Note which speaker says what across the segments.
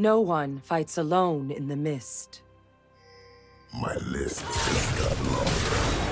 Speaker 1: No one fights alone in the mist.
Speaker 2: My list just got longer.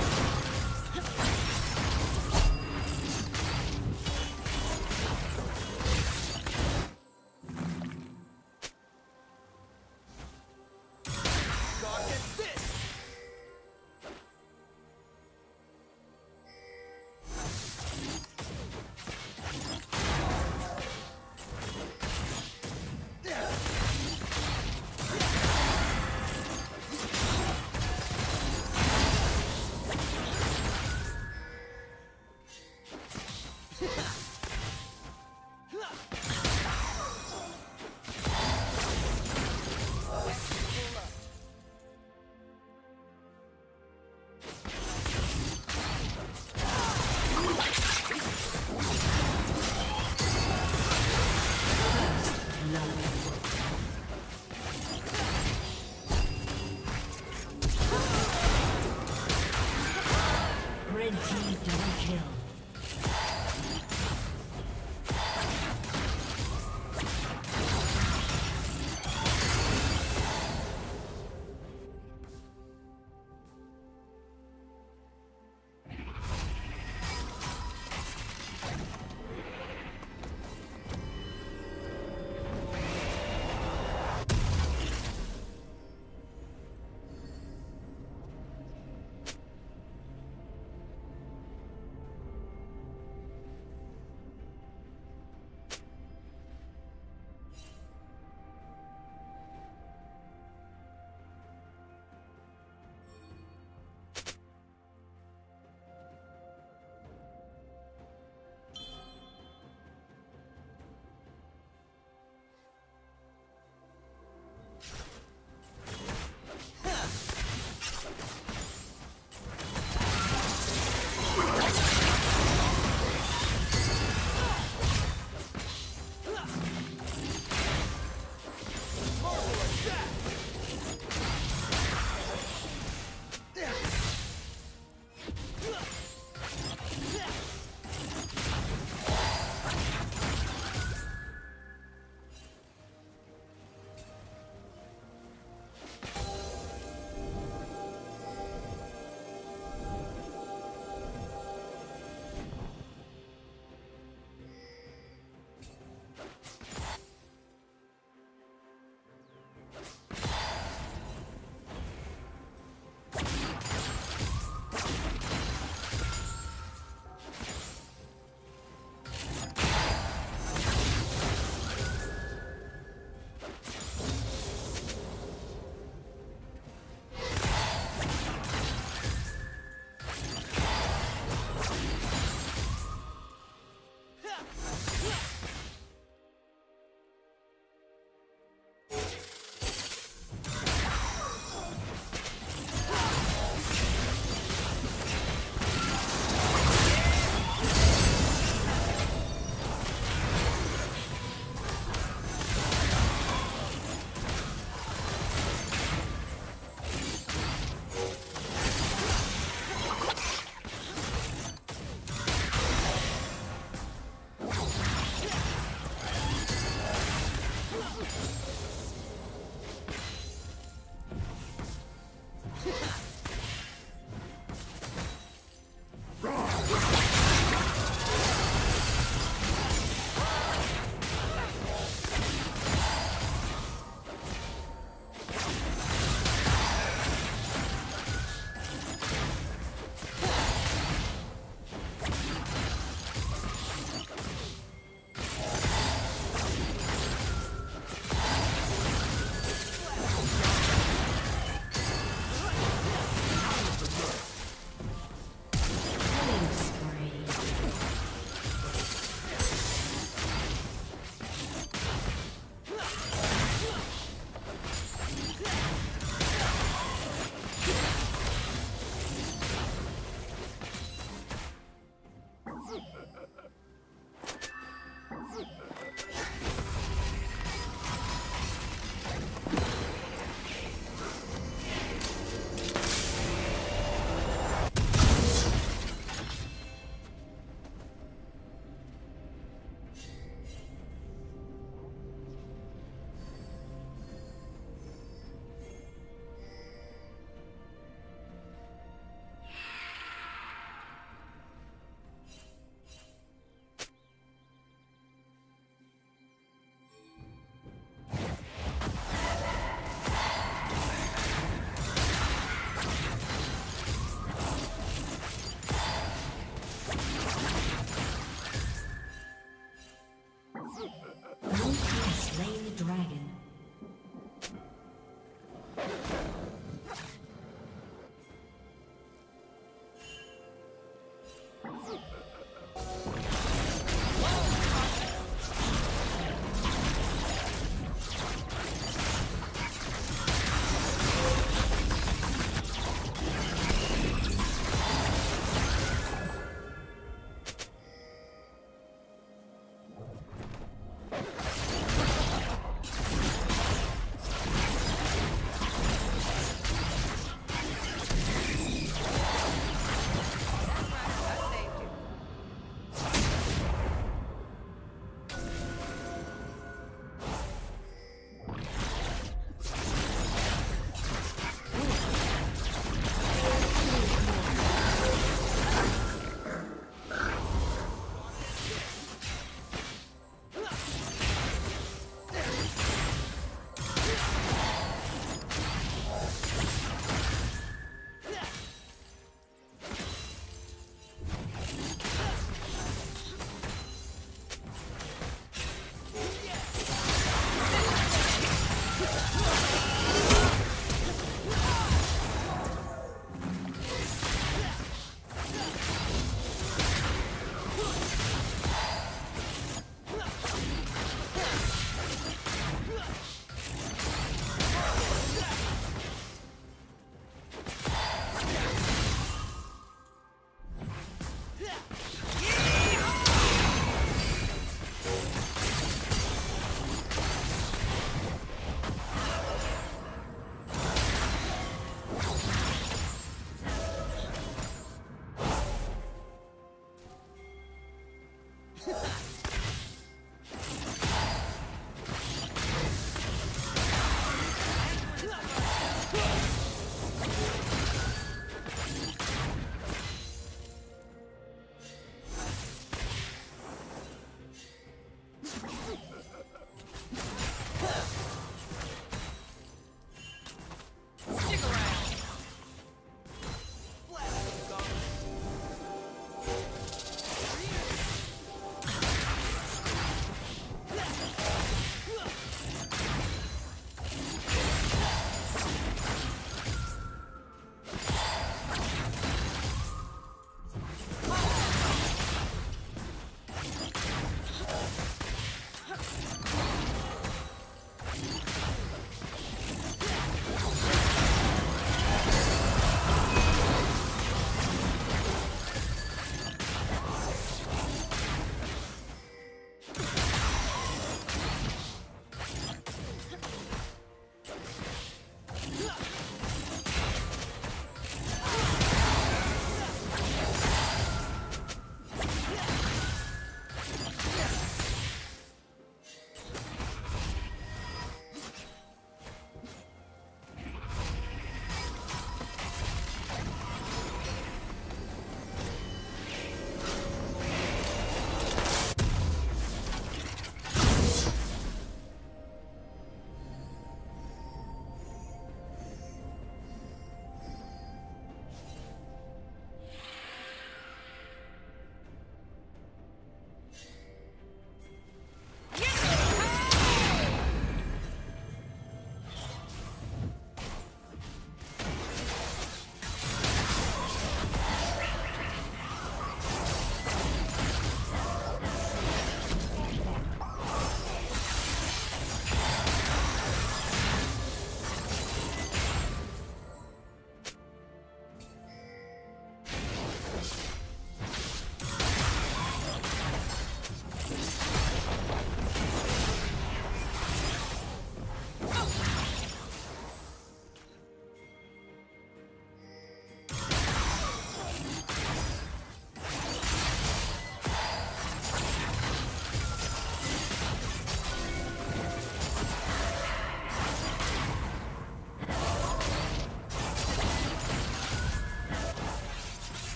Speaker 3: dragon.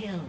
Speaker 1: Kill.